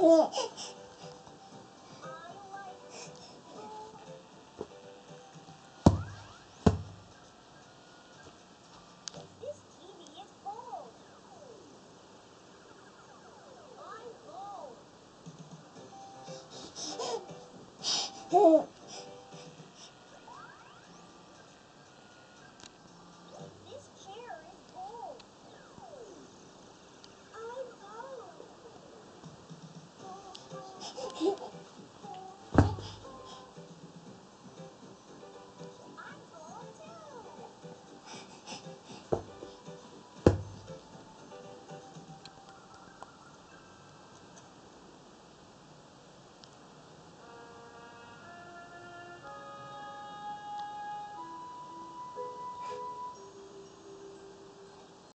Oh.